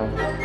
嗯